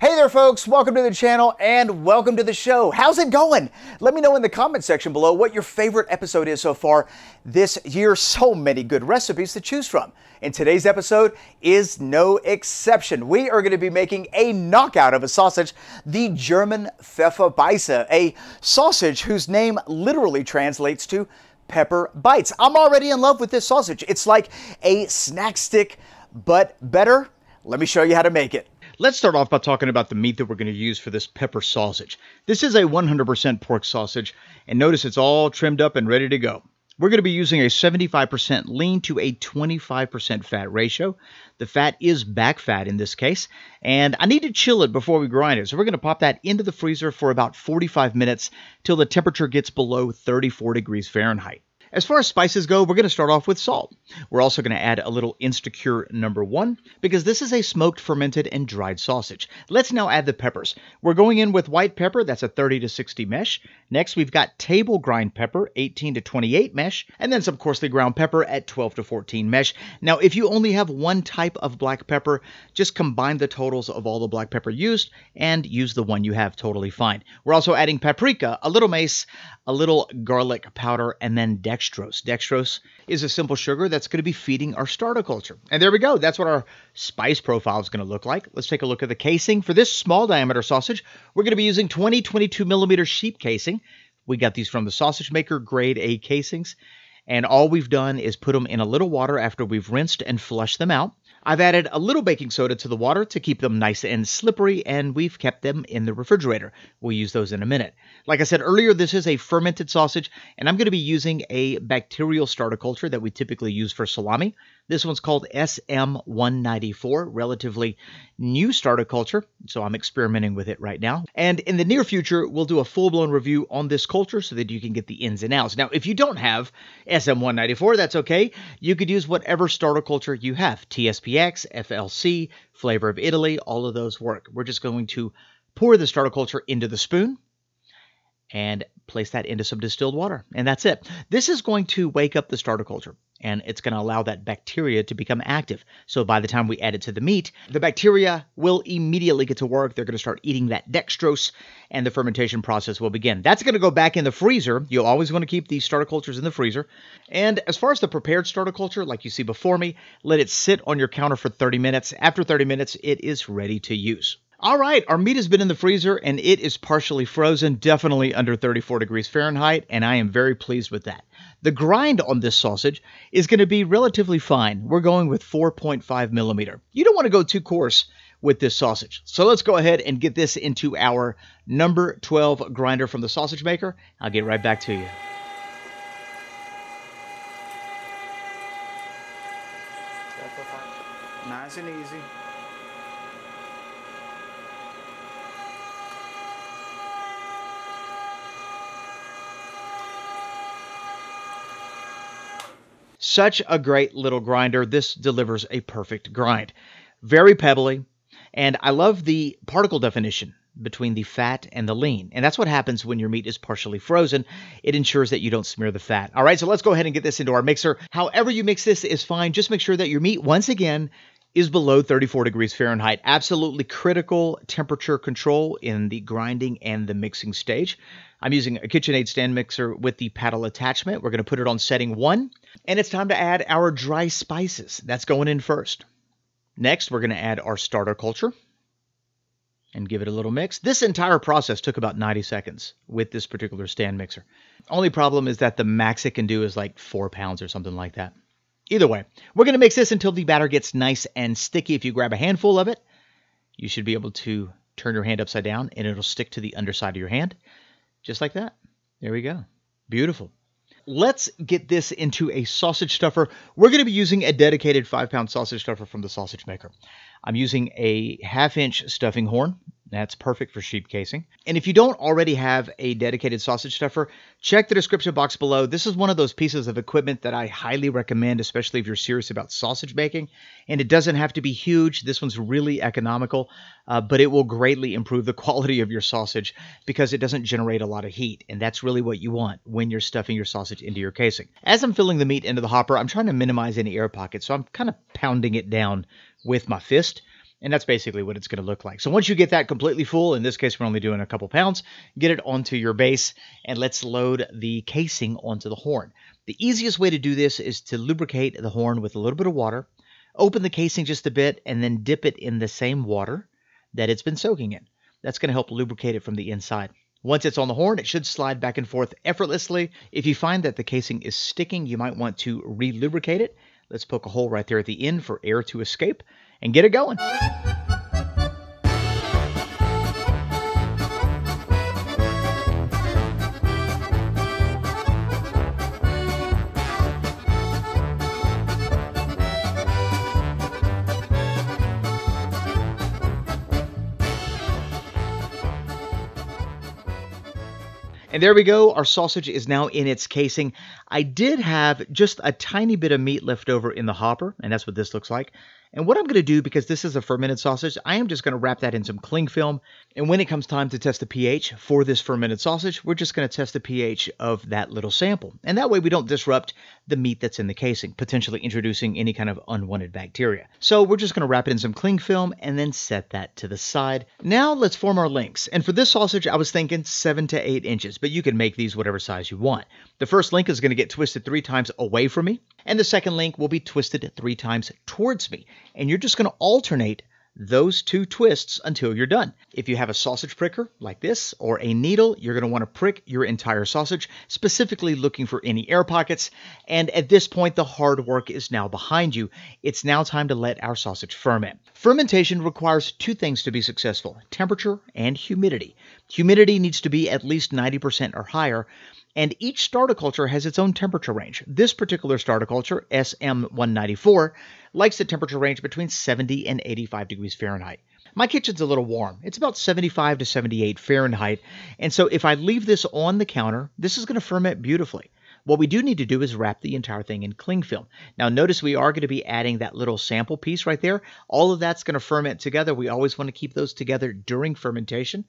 Hey there, folks. Welcome to the channel and welcome to the show. How's it going? Let me know in the comment section below what your favorite episode is so far this year. So many good recipes to choose from. And today's episode is no exception. We are going to be making a knockout of a sausage, the German Pfefferbeißer, a sausage whose name literally translates to pepper bites. I'm already in love with this sausage. It's like a snack stick, but better. Let me show you how to make it. Let's start off by talking about the meat that we're going to use for this pepper sausage. This is a 100% pork sausage, and notice it's all trimmed up and ready to go. We're going to be using a 75% lean to a 25% fat ratio. The fat is back fat in this case, and I need to chill it before we grind it. So we're going to pop that into the freezer for about 45 minutes till the temperature gets below 34 degrees Fahrenheit. As far as spices go, we're going to start off with salt. We're also going to add a little Instacure number one because this is a smoked, fermented, and dried sausage. Let's now add the peppers. We're going in with white pepper, that's a 30 to 60 mesh. Next, we've got table grind pepper, 18 to 28 mesh, and then some coarsely ground pepper at 12 to 14 mesh. Now, if you only have one type of black pepper, just combine the totals of all the black pepper used and use the one you have totally fine. We're also adding paprika, a little mace, a little garlic powder, and then dextrose. Dextrose is a simple sugar that's going to be feeding our starter culture. And there we go. That's what our spice profile is going to look like. Let's take a look at the casing. For this small diameter sausage, we're going to be using 20 22 millimeter sheep casing. We got these from the sausage maker grade A casings. And all we've done is put them in a little water after we've rinsed and flushed them out. I've added a little baking soda to the water to keep them nice and slippery, and we've kept them in the refrigerator. We'll use those in a minute. Like I said earlier, this is a fermented sausage, and I'm going to be using a bacterial starter culture that we typically use for salami. This one's called SM194, relatively new starter culture, so I'm experimenting with it right now. And in the near future, we'll do a full-blown review on this culture so that you can get the ins and outs. Now, if you don't have SM194, that's okay. You could use whatever starter culture you have. TSPX, FLC, Flavor of Italy, all of those work. We're just going to pour the starter culture into the spoon and place that into some distilled water. And that's it. This is going to wake up the starter culture and it's going to allow that bacteria to become active. So by the time we add it to the meat, the bacteria will immediately get to work. They're going to start eating that dextrose and the fermentation process will begin. That's going to go back in the freezer. You'll always want to keep these starter cultures in the freezer. And as far as the prepared starter culture, like you see before me, let it sit on your counter for 30 minutes. After 30 minutes, it is ready to use. All right, our meat has been in the freezer and it is partially frozen, definitely under 34 degrees Fahrenheit, and I am very pleased with that. The grind on this sausage is going to be relatively fine. We're going with 4.5 millimeter. You don't want to go too coarse with this sausage. So let's go ahead and get this into our number 12 grinder from the sausage maker. I'll get right back to you. Nice and easy. Such a great little grinder. This delivers a perfect grind. Very pebbly, and I love the particle definition between the fat and the lean. And that's what happens when your meat is partially frozen. It ensures that you don't smear the fat. All right, so let's go ahead and get this into our mixer. However you mix this is fine. Just make sure that your meat, once again, is below 34 degrees Fahrenheit. Absolutely critical temperature control in the grinding and the mixing stage. I'm using a KitchenAid stand mixer with the paddle attachment. We're going to put it on setting one, and it's time to add our dry spices. That's going in first. Next, we're going to add our starter culture and give it a little mix. This entire process took about 90 seconds with this particular stand mixer. Only problem is that the max it can do is like four pounds or something like that. Either way, we're going to mix this until the batter gets nice and sticky. If you grab a handful of it, you should be able to turn your hand upside down and it'll stick to the underside of your hand. Just like that. There we go. Beautiful. Let's get this into a sausage stuffer. We're going to be using a dedicated five pound sausage stuffer from the sausage maker. I'm using a half inch stuffing horn. That's perfect for sheep casing. And if you don't already have a dedicated sausage stuffer, check the description box below. This is one of those pieces of equipment that I highly recommend, especially if you're serious about sausage making. And it doesn't have to be huge. This one's really economical, uh, but it will greatly improve the quality of your sausage because it doesn't generate a lot of heat. And that's really what you want when you're stuffing your sausage into your casing. As I'm filling the meat into the hopper, I'm trying to minimize any air pockets. So I'm kind of pounding it down with my fist And that's basically what it's going to look like. So once you get that completely full, in this case, we're only doing a couple pounds, get it onto your base and let's load the casing onto the horn. The easiest way to do this is to lubricate the horn with a little bit of water, open the casing just a bit, and then dip it in the same water that it's been soaking in. That's going to help lubricate it from the inside. Once it's on the horn, it should slide back and forth effortlessly. If you find that the casing is sticking, you might want to re-lubricate it. Let's poke a hole right there at the end for air to escape and get it going. And there we go. Our sausage is now in its casing. I did have just a tiny bit of meat left over in the hopper, and that's what this looks like. And what I'm going to do, because this is a fermented sausage, I am just going to wrap that in some cling film. And when it comes time to test the pH for this fermented sausage, we're just going to test the pH of that little sample. And that way we don't disrupt the meat that's in the casing, potentially introducing any kind of unwanted bacteria. So we're just going to wrap it in some cling film and then set that to the side. Now let's form our links. And for this sausage, I was thinking 7 to 8 inches, but you can make these whatever size you want. The first link is going to get twisted three times away from me, and the second link will be twisted three times towards me and you're just going to alternate those two twists until you're done. If you have a sausage pricker like this or a needle, you're going to want to prick your entire sausage, specifically looking for any air pockets. And at this point, the hard work is now behind you. It's now time to let our sausage ferment. Fermentation requires two things to be successful temperature and humidity. Humidity needs to be at least 90% or higher and each starter culture has its own temperature range. This particular starter culture, SM194, likes the temperature range between 70 and 85 degrees Fahrenheit. My kitchen's a little warm. It's about 75 to 78 Fahrenheit, and so if I leave this on the counter, this is going to ferment beautifully. What we do need to do is wrap the entire thing in cling film. Now notice we are going to be adding that little sample piece right there. All of that's going to ferment together. We always want to keep those together during fermentation.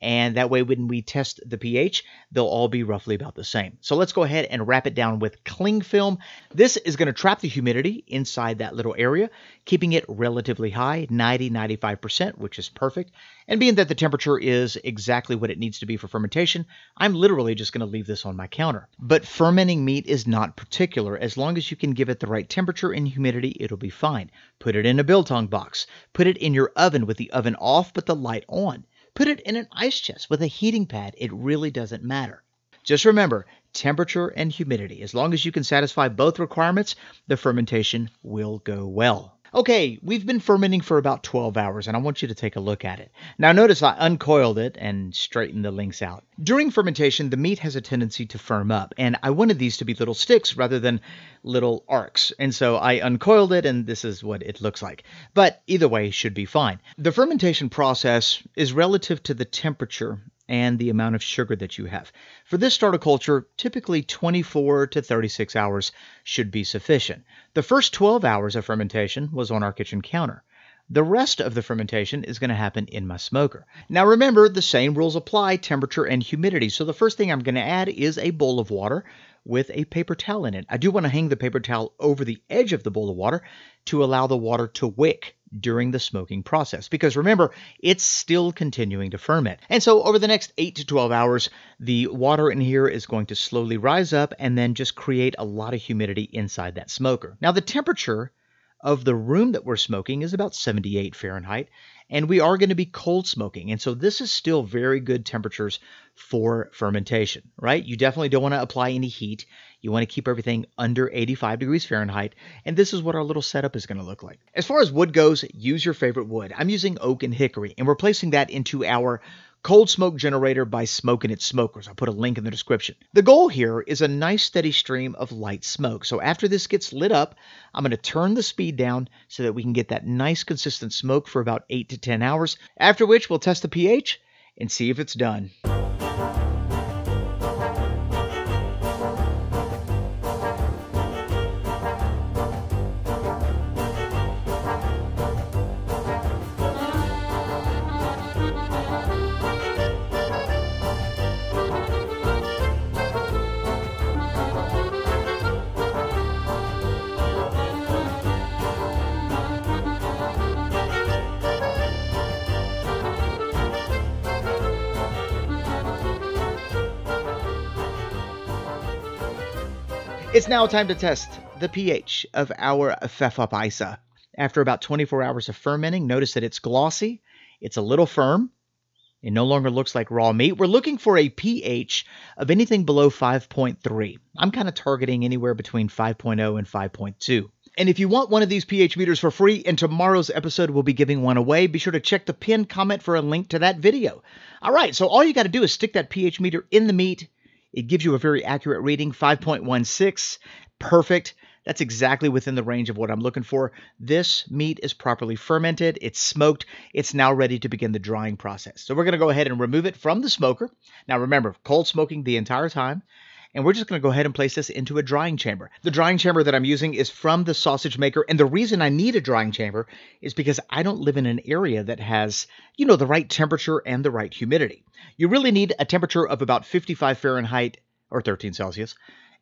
And that way when we test the pH, they'll all be roughly about the same. So let's go ahead and wrap it down with cling film. This is going to trap the humidity inside that little area, keeping it relatively high, 90-95%, which is perfect. And being that the temperature is exactly what it needs to be for fermentation, I'm literally just going to leave this on my counter. But fermenting meat is not particular. As long as you can give it the right temperature and humidity, it'll be fine. Put it in a biltong box. Put it in your oven with the oven off but the light on. Put it in an ice chest with a heating pad. It really doesn't matter. Just remember, temperature and humidity. As long as you can satisfy both requirements, the fermentation will go well. Okay, we've been fermenting for about 12 hours and I want you to take a look at it. Now notice I uncoiled it and straightened the links out. During fermentation, the meat has a tendency to firm up and I wanted these to be little sticks rather than little arcs. And so I uncoiled it and this is what it looks like. But either way should be fine. The fermentation process is relative to the temperature and the amount of sugar that you have. For this starter culture, typically 24 to 36 hours should be sufficient. The first 12 hours of fermentation was on our kitchen counter. The rest of the fermentation is going to happen in my smoker. Now remember, the same rules apply, temperature and humidity. So the first thing I'm going to add is a bowl of water with a paper towel in it. I do want to hang the paper towel over the edge of the bowl of water to allow the water to wick during the smoking process. Because remember, it's still continuing to ferment. And so over the next 8 to 12 hours, the water in here is going to slowly rise up and then just create a lot of humidity inside that smoker. Now the temperature of the room that we're smoking is about 78 Fahrenheit, and we are going to be cold smoking. And so this is still very good temperatures for fermentation, right? You definitely don't want to apply any heat. You want to keep everything under 85 degrees Fahrenheit, and this is what our little setup is going to look like. As far as wood goes, use your favorite wood. I'm using oak and hickory, and we're placing that into our Cold Smoke Generator by Smokin-It Smokers. I'll put a link in the description. The goal here is a nice steady stream of light smoke. So after this gets lit up, I'm going to turn the speed down so that we can get that nice consistent smoke for about 8 to 10 hours, after which we'll test the pH and see if it's done. It's now time to test the pH of our Pfefferbeißer. After about 24 hours of fermenting, notice that it's glossy, it's a little firm, it no longer looks like raw meat. We're looking for a pH of anything below 5.3. I'm kind of targeting anywhere between 5.0 and 5.2. And if you want one of these pH meters for free, in tomorrow's episode, we'll be giving one away. Be sure to check the pinned comment for a link to that video. All right, so all you got to do is stick that pH meter in the meat it gives you a very accurate reading 5.16. Perfect. That's exactly within the range of what I'm looking for. This meat is properly fermented, it's smoked, it's now ready to begin the drying process. So we're going to go ahead and remove it from the smoker. Now remember, cold smoking the entire time. And we're just going to go ahead and place this into a drying chamber. The drying chamber that I'm using is from the sausage maker. And the reason I need a drying chamber is because I don't live in an area that has, you know, the right temperature and the right humidity. You really need a temperature of about 55 Fahrenheit or 13 Celsius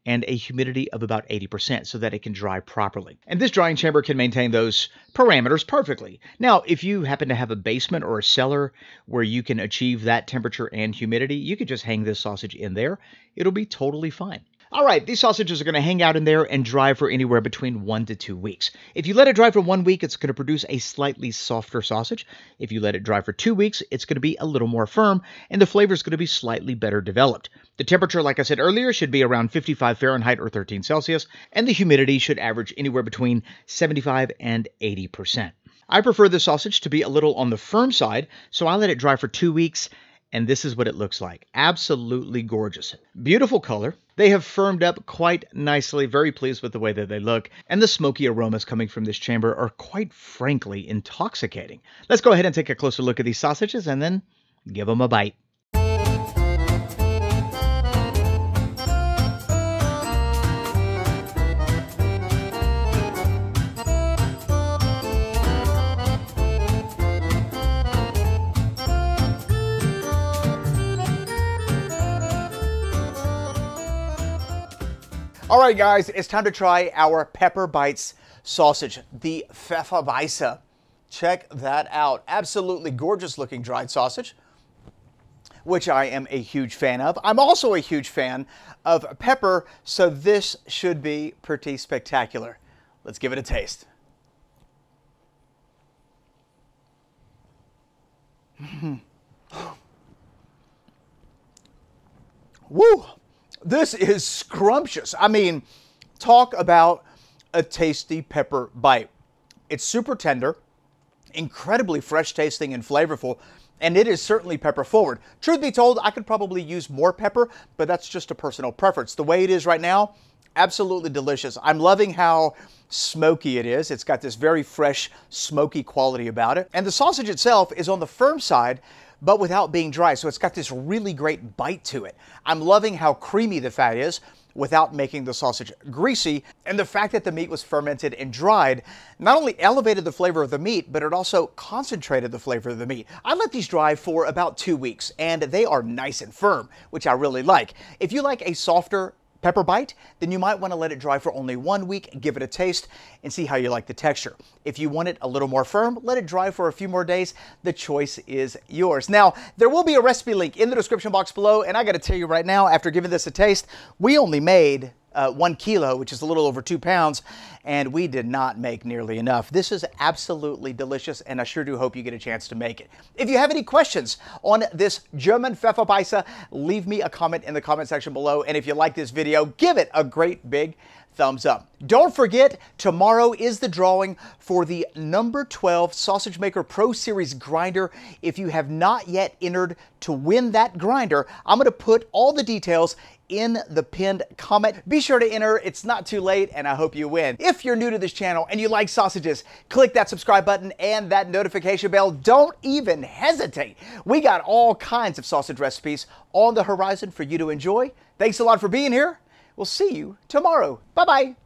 and a humidity of about 80% so that it can dry properly. And this drying chamber can maintain those parameters perfectly. Now, if you happen to have a basement or a cellar where you can achieve that temperature and humidity, you could just hang this sausage in there. It'll be totally fine. All right, these sausages are going to hang out in there and dry for anywhere between one to two weeks. If you let it dry for one week, it's going to produce a slightly softer sausage. If you let it dry for two weeks, it's going to be a little more firm, and the flavor is going to be slightly better developed. The temperature, like I said earlier, should be around 55 Fahrenheit or 13 Celsius, and the humidity should average anywhere between 75 and 80%. I prefer the sausage to be a little on the firm side, so I let it dry for two weeks and this is what it looks like. Absolutely gorgeous. Beautiful color. They have firmed up quite nicely, very pleased with the way that they look, and the smoky aromas coming from this chamber are quite frankly intoxicating. Let's go ahead and take a closer look at these sausages and then give them a bite. All right, guys, it's time to try our Pepper Bites sausage, the Pfefferbeißer. Check that out. Absolutely gorgeous looking dried sausage, which I am a huge fan of. I'm also a huge fan of pepper, so this should be pretty spectacular. Let's give it a taste. Mm-hmm. Woo! This is scrumptious. I mean, talk about a tasty pepper bite. It's super tender, incredibly fresh tasting and flavorful, and it is certainly pepper forward. Truth be told, I could probably use more pepper, but that's just a personal preference. The way it is right now, absolutely delicious. I'm loving how smoky it is. It's got this very fresh, smoky quality about it. And the sausage itself is on the firm side, but without being dry. So it's got this really great bite to it. I'm loving how creamy the fat is without making the sausage greasy. And the fact that the meat was fermented and dried not only elevated the flavor of the meat, but it also concentrated the flavor of the meat. I let these dry for about two weeks and they are nice and firm, which I really like. If you like a softer pepper bite, then you might want to let it dry for only one week, give it a taste, and see how you like the texture. If you want it a little more firm, let it dry for a few more days. The choice is yours. Now, there will be a recipe link in the description box below, and I got to tell you right now, after giving this a taste, we only made uh, one kilo, which is a little over two pounds, and we did not make nearly enough. This is absolutely delicious, and I sure do hope you get a chance to make it. If you have any questions on this German Pfefferbeißer, leave me a comment in the comment section below, and if you like this video, give it a great big thumbs up. Don't forget, tomorrow is the drawing for the number 12 Sausage Maker Pro Series grinder. If you have not yet entered to win that grinder, I'm going to put all the details in the pinned comment. Be sure to enter. It's not too late, and I hope you win. If you're new to this channel and you like sausages, click that subscribe button and that notification bell. Don't even hesitate. We got all kinds of sausage recipes on the horizon for you to enjoy. Thanks a lot for being here. We'll see you tomorrow. Bye bye.